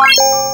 Bye.